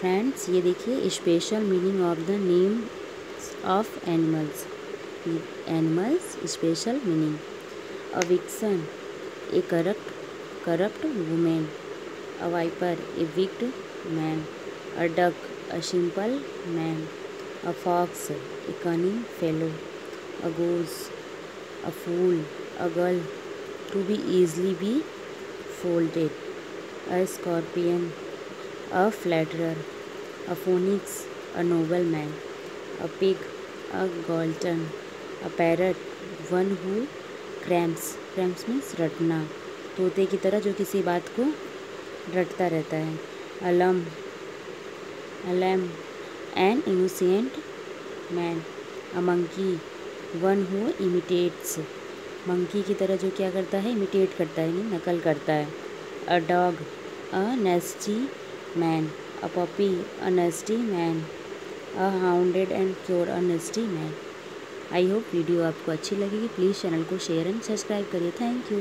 Friends ये देखिए special meaning of the name of animals animals special meaning a vixen a corrupt corrupt women a viper a wicked man a duck a simple man a fox a cunning fellow a goose a fool a girl to be easily be fooled a scorpion a flatterer, a phoenix, a nobleman, a pig, a glutton a parrot, one who cramps cramps means रटना, तोते की तरह जो किसी बात को रटता रहता है। A lamb a lamb an innocent man a monkey one who imitates monkey की तरह जो क्या करता है इमिटेट करता है, नकल करता है। A dog a nasty man a puppy a nasty man a hounded and cur a nasty man I hope video आपको अच्छी लगेगी. प्लीज़ चैनल को शेयर एंड सब्सक्राइब करिए. Thank you